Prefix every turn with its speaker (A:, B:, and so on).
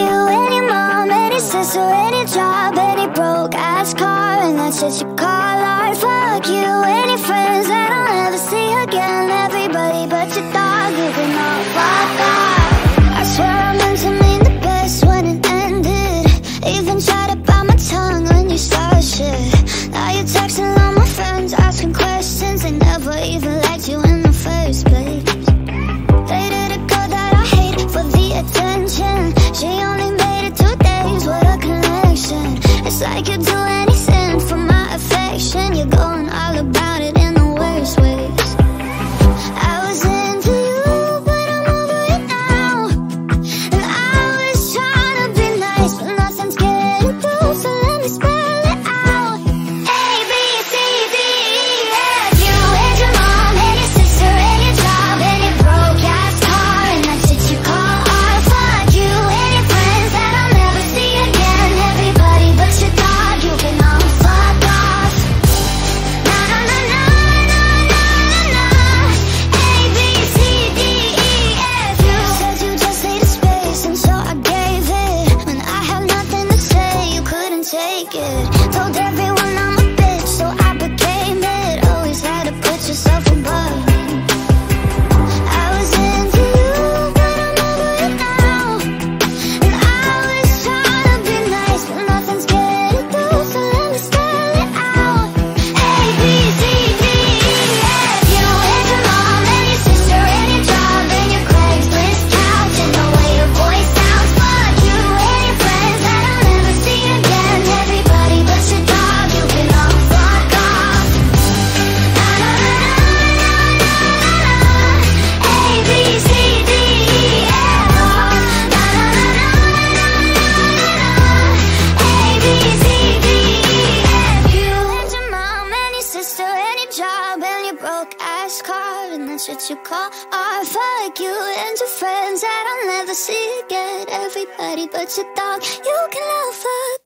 A: you, any mom, any sister, any job, any broke ass car, and that's just your call art. Fuck you, any friend. could do take it. broke ass car, and that's what you call art. Fuck you and your friends that I'll never see again. Everybody but your dog, you can love fuck.